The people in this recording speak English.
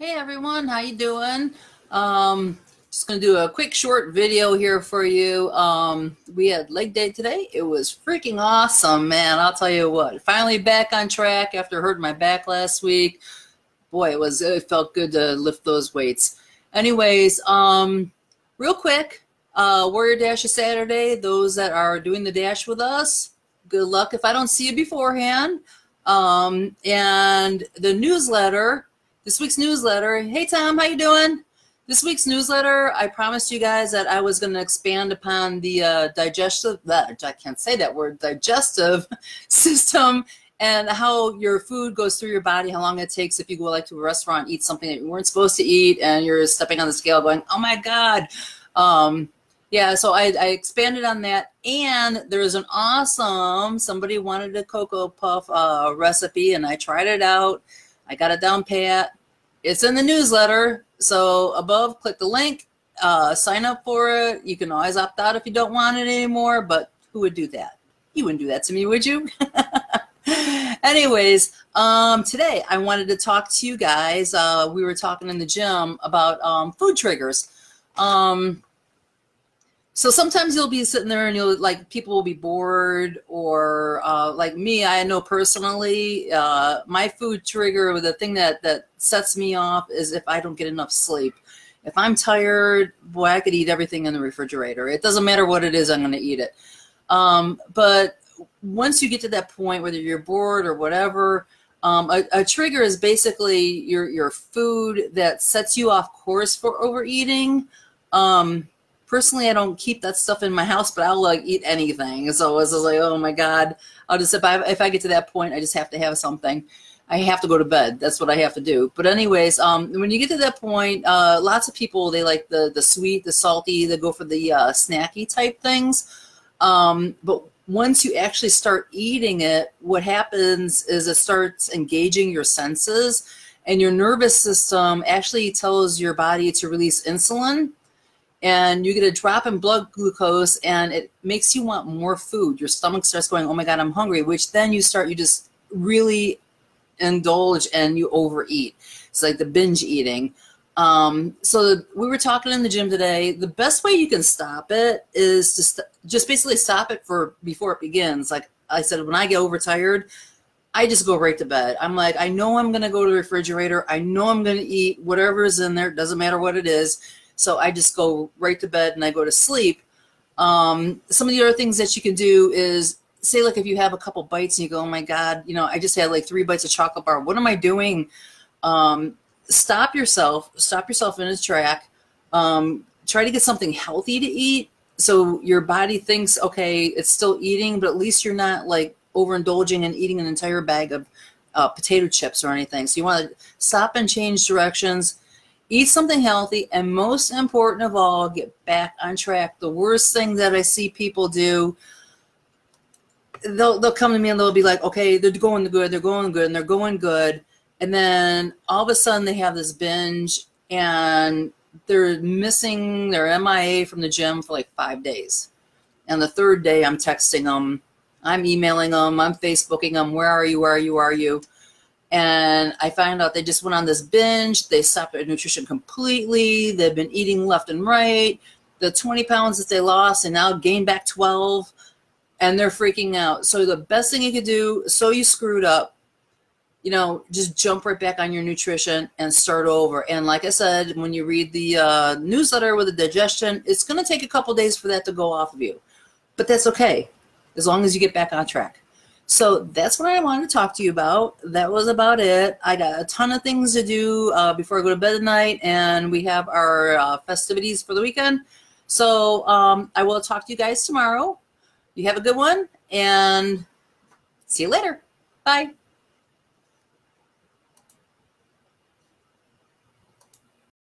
Hey everyone, how you doing? Um, just gonna do a quick short video here for you. Um, we had leg day today. It was freaking awesome, man. I'll tell you what. Finally back on track after hurting my back last week. Boy, it was it felt good to lift those weights. Anyways, um, real quick, uh, Warrior Dash is Saturday. Those that are doing the dash with us, good luck. If I don't see you beforehand, um, and the newsletter this week's newsletter. Hey Tom, how you doing? This week's newsletter, I promised you guys that I was going to expand upon the uh, digestive, that I can't say that word, digestive system and how your food goes through your body, how long it takes if you go like to a restaurant, eat something that you weren't supposed to eat, and you're stepping on the scale going, oh my God. Um, yeah, so I, I, expanded on that. And there's an awesome, somebody wanted a Cocoa Puff uh, recipe, and I tried it out. I got it down pat. It's in the newsletter. So above, click the link, uh, sign up for it. You can always opt out if you don't want it anymore, but who would do that? You wouldn't do that to me, would you? Anyways, um, today I wanted to talk to you guys. Uh, we were talking in the gym about um, food triggers. Um, so sometimes you'll be sitting there and you'll like people will be bored or uh, like me i know personally uh, my food trigger the thing that that sets me off is if i don't get enough sleep. If i'm tired boy i could eat everything in the refrigerator. It doesn't matter what it is i'm going to eat it. Um, but once you get to that point whether you're bored or whatever um, a, a, trigger is basically your your food that sets you off course for overeating. Um, personally, I don't keep that stuff in my house, but I'll like eat anything. So it's just like, oh my god, I'll just if I if I get to that point, I just have to have something. I have to go to bed. That's what I have to do. But anyways, um, when you get to that point, uh, lots of people they like the the sweet, the salty. They go for the uh, snacky type things. Um, but once you actually start eating it, what happens is it starts engaging your senses, and your nervous system actually tells your body to release insulin and you get a drop in blood glucose and it makes you want more food. Your stomach starts going, oh my God, I'm hungry, which then you start, you just really indulge and you overeat. It's like the binge eating. Um, so we were talking in the gym today. The best way you can stop it is to st- just basically stop it for before it begins. Like I said, when I get overtired, I just go right to bed. I'm like, I know I'm going to go to the refrigerator. I know I'm going to eat whatever is in there. It Doesn't matter what it is so I just go right to bed and I go to sleep. Um, some of the other things that you can do is say like if you have a couple bites and you go, oh my God, you know, I just had like three bites of chocolate bar. What am I doing? Um, stop yourself, stop yourself in its track. Um, try to get something healthy to eat. So your body thinks, okay, it's still eating, but at least you're not like overindulging and eating an entire bag of uh, potato chips or anything. So you want to stop and change directions eat something healthy, and most important of all, get back on track. The worst thing that I see people do, they'll they'll come to me and they'll be like, okay, they're going good, they're going good, and they're going good, and then all of a sudden they have this binge and they're missing their MIA from the gym for like five days. And the third day, I'm texting them, I'm emailing them, I'm Facebooking them, where are you, where are you, where are you? And I found out they just went on this binge. They stopped their nutrition completely. They've been eating left and right. The 20 pounds that they lost and now gained back 12, and they're freaking out. So the best thing you could do, so you screwed up, you know, just jump right back on your nutrition and start over. And like I said, when you read the uh, newsletter with the digestion, it's going to take a couple days for that to go off of you, but that's okay as long as you get back on track. So that's what I wanted to talk to you about. That was about it. I got a ton of things to do uh, before I go to bed tonight, and we have our uh, festivities for the weekend. So um, I will talk to you guys tomorrow. You have a good one, and see you later. Bye.